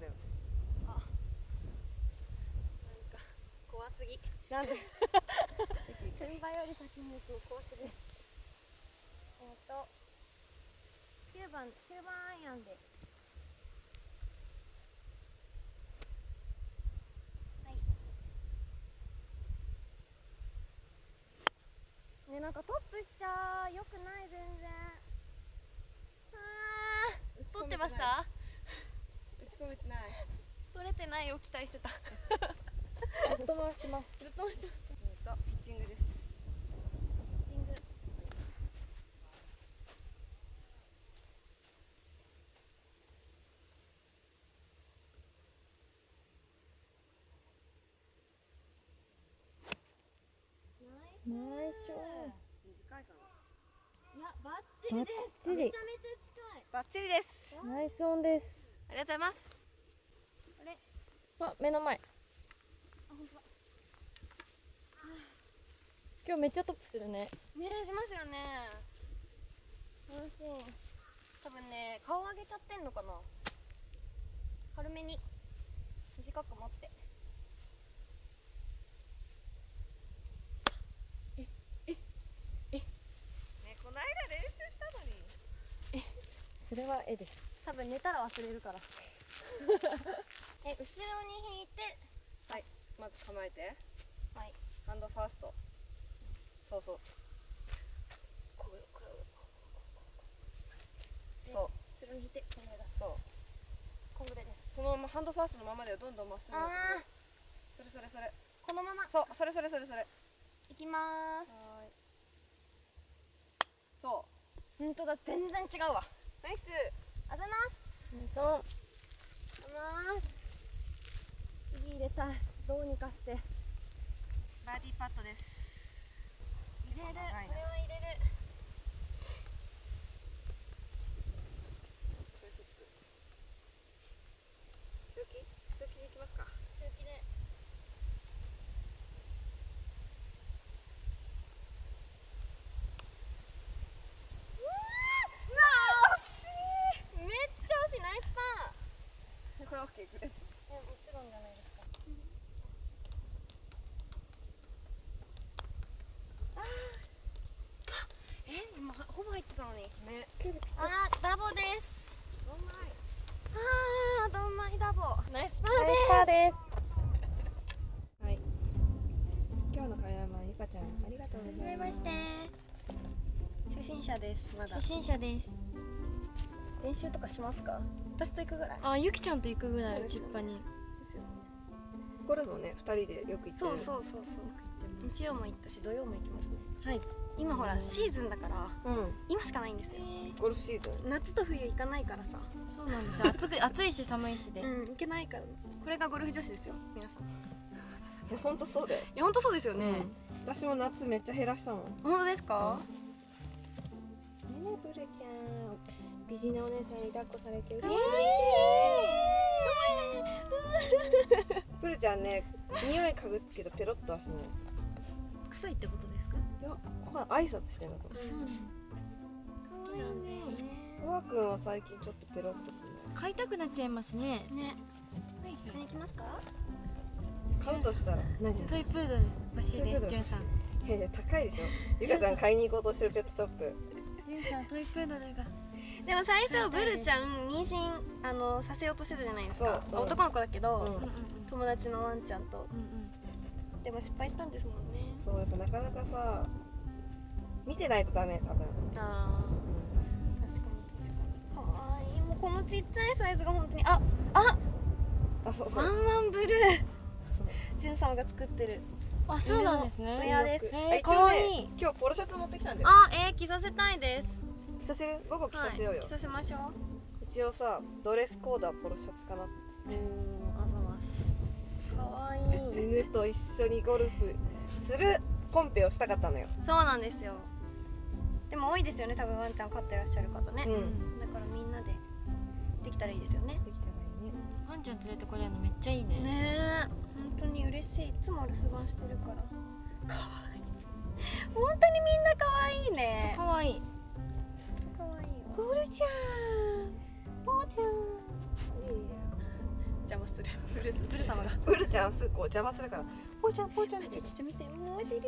だよ。なんか怖すぎ。なんで？先輩より先に行くの怖すぎ。えっと9番9番アイアンで。はい。ねなんかトップしちゃよくない全然。あー撮ってました？打ち込めてない。撮れてないを期待してた。ずっと回してます。ずっと回してまえっとピッチングです。ピッチング。ナイス。短いかな。いやバッチリです。めちゃめちゃ近い。バッチリです。ナイスオンですありがとうございます。あれ？あ目の前。あ本当だ。今日めっちゃトップするね。ねしますよね。楽しい。多分ね顔上げちゃってんのかな。軽めに。短く持って。ねこの間練習したのに。それは絵です多分寝たら忘れるから。え後ろに引いて。はい。まず構えて。はい。ハンドファースト。そうそう。こうこうそう後ろに引いてこんぐらいだそうこんぐらいですそのままハンドファーストのままでどんどんまっすぐにあーそれそれそれこのままそうそれそれそれそれいきまーすはーいそう本当だ全然違うわナイスあざます。そう。あざます。次入れたい。どうにかして。バーディーパットです。入れる。これは入れるちょいフック強気強気に行きますか強気でめっちゃ惜しいナイスパーこれ OK くれえもちろんじゃないですかえ今ほぼ入ってたのに。ねあーダボですどんまいあーどんまいダボナイスパーナイスパーです。はい。今日のカメラマンゆかちゃんありがとうございますして初心者です。まだ初心者です。練習とかしますか？私と行くぐらい。あゆきちゃんと行くぐらい打ちっぱにゴルフをね二人でよく行ってる。そうそうそうそう。日曜も行ったし土曜も行きますね。はい。今ほらシーズンだからうん。今しかないんですよ。ゴルフシーズン。夏と冬行かないからさ。そうなんですよ。暑く暑いし寒いしで、うん行けないから。これがゴルフ女子ですよ皆さん。いいや本当そうだよ。や本当そうですよね、うん。私も夏めっちゃ減らしたもん。ね本当ですか、えねブルちゃん美人なお姉さんに抱っこされて嬉しいブルちゃんね匂い嗅ぐけどペロッとはしない。臭いってことですか？いやこ挨拶してんのかな。そう可愛いね。おわくんは最近ちょっとペロッとするね買いたくなっちゃいますね。ね。はい買いに行きますか？買うとしたら何じゃトイプードル欲しいですじゅんさん。いやいや高いでしょ。ゆかちゃん買いに行こうとしてるペットショップ。じゅんさんトイプードルがでも最初ブルちゃん妊娠あのさせようとしてたじゃないですか。男の子だけど、うん。友達のワンちゃんと。うんうんでも失敗したんですもんね。そうやっぱなかなかさ見てないとダメ多分。あー。確かに確かに。かわいい。もうこのちっちゃいサイズが本当にあああそうそう。ワンワンブルー。じゅんさんが作ってる。あそうなんですウねェアです。えーかわいい。ね今日ポロシャツ持ってきたんだよ。あえー、着させたいです着させる？午後着させようよ、はい、着させましょう。一応さドレスコードはポロシャツかなっつって。おあざます。かわいい。犬と一緒にゴルフ。する。コンペをしたかったのよ。そうなんですよ。でも多いですよね。多分ワンちゃん飼ってらっしゃる方ね、うん。だからみんなで。できたらいいですよね。できたらいいね。ワンちゃん連れてこれるのめっちゃいいね。ねえ。本当に嬉しい。いつも留守番してるから。かわいい。本当にみんなかわいいね。かわいいルちゃん。ボーちゃん。邪魔する。ブルブル様が。ウルちゃんすぐこう邪魔するから。ぽーちゃんぽーちゃん。ってちち見てもうお尻。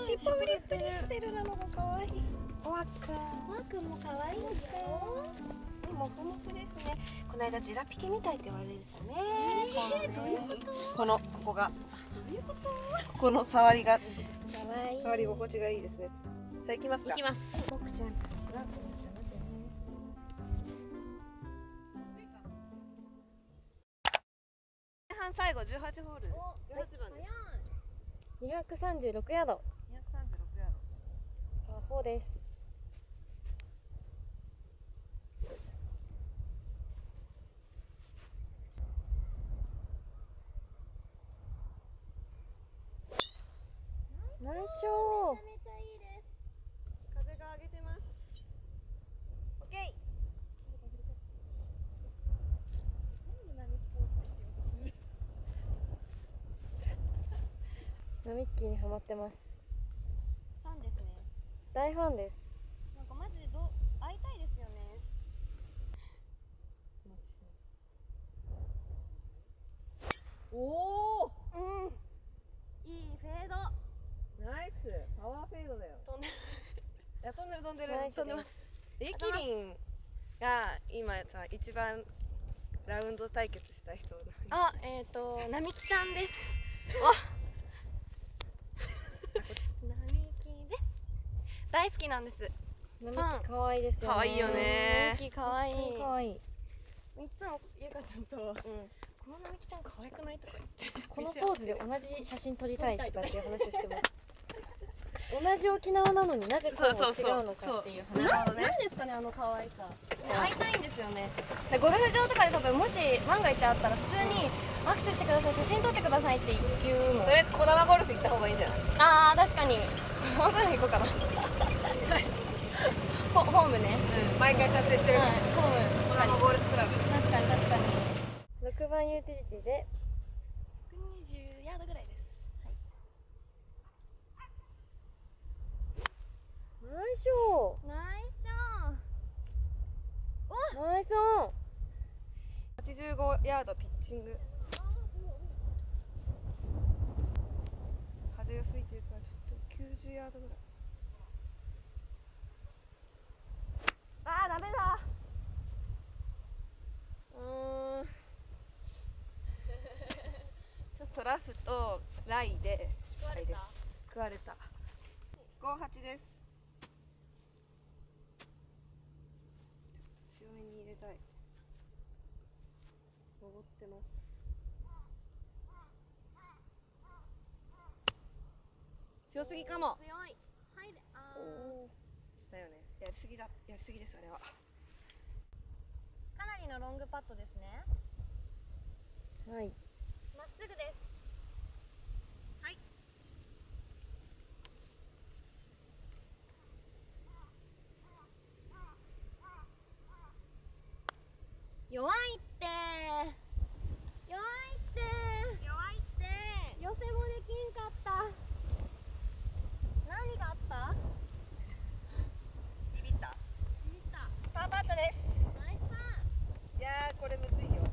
尻尾プリプリしてるなのが可愛い。おわっかマー君も可愛い。よもふもふですね。この間ジェラピケみたいって言われてたね、どういうこと？このここがここの触りが可愛い。触り心地がいいですね。さあ行きますか。いきます。僕ちゃんたちは半最後18ホール。18番で。す236ヤード。236ヤード。パー4です。ナイスショーめちゃいいです風が上げてますオッケーナミッキーにハマってます。ファンですね。大ファンです。なんかマジでど会いたいですよね。おおうん。いいフェード。ナイス。パワーフェードだよ。飛んでいや飛んでる飛んでる。飛んでます。エキリンが今さ一番ラウンド対決した人あえっ、ー、と並木ちゃんです。並木です大好きなんです。ナミッキー可愛いですよね。可愛いよね。並木可愛い。可愛い。いつもゆかちゃんと、この並木ちゃん可愛くないとか言って。このポーズで同じ写真撮りたいとかっていう話をしてます。同じ沖縄なのになぜこう違うのかっていう話。なるほどねなんですかねあの可愛さ。会いたいんですよね。でゴルフ場とかで多分もし万が一あったら普通に握手してください写真撮ってくださいって言うの。とりあえず小玉ゴルフ行った方がいいんじゃない？あー確かに。ホーム行こうかな ホホームね。毎回撮影してる。はいホーム。小玉ゴルフクラブ。確かに確かに。6番ユーティリティで。120ヤードぐらいですナイスショナイスショーーナイスオン85ヤードピッチング風が吹いてるからちょっと90ヤードぐらいあーダメだ。うーん。ちょっとラフとライで。失敗です食われた。58です。強めに入れたい。登ってます。強すぎかも。強い。入れあーやりすぎだやりすぎですあれは。かなりのロングパットですね。はい。まっすぐですはい弱いって弱いって弱いって寄せもできんかった何があったビビった見たパーパットですナイスパいやーこれむずいよ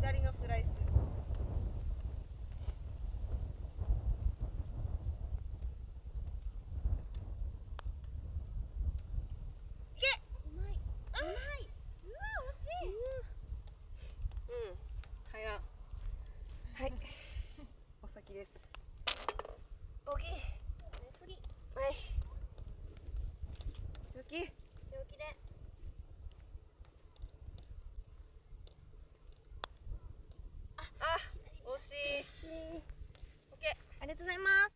左のスライスーうまいうまいうわ惜しいうん入らんはいお先ですボギーレフリはい強気強気であ惜しい。オッケありがとうございます。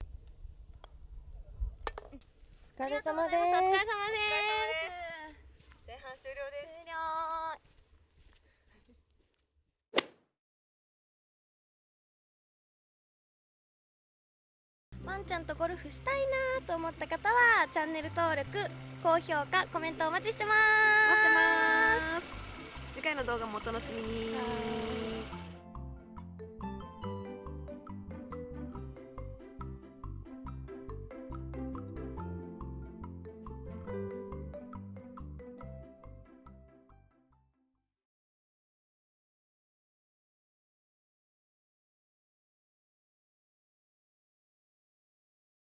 お疲れ様でお疲れ様です。ー前半終了です。終了。ワンちゃんとゴルフしたいなと思った方はチャンネル登録高評価コメントお待ちしてます。待ってます。次回の動画もお楽しみに